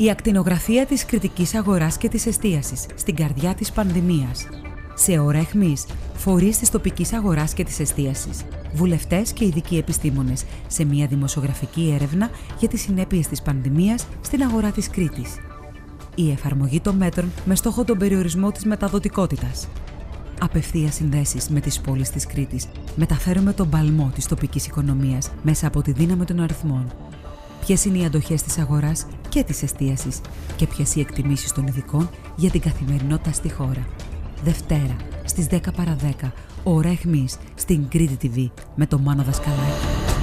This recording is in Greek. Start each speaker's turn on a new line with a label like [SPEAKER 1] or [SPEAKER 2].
[SPEAKER 1] Η ακτινογραφία της κριτικής αγοράς και της εστίασης στην καρδιά της πανδημίας. Σε ώρα αιχμής, φορείς της τοπικής αγοράς και της εστίασης, βουλευτές και ειδικοί επιστήμονες σε μια δημοσιογραφική έρευνα για τις συνέπειες της πανδημίας στην αγορά της Κρήτης. Η εφαρμογή των μέτρων με στόχο τον περιορισμό της μεταδοτικότητας. Απευθείας συνδέσεις με τις πόλεις της Κρήτης μεταφέρουμε τον παλμό της τοπικής οικονομίας μέσα από τη δύναμη των αριθμών ποιες είναι οι αντοχές της αγοράς και της εστίασης και ποιες οι εκτιμήσεις των ειδικών για την καθημερινότητα στη χώρα. Δευτέρα, στις 10 παρα 10, ώρα εχμή, στην Κρήτη TV με τον Μάνο Δασκαλάκη.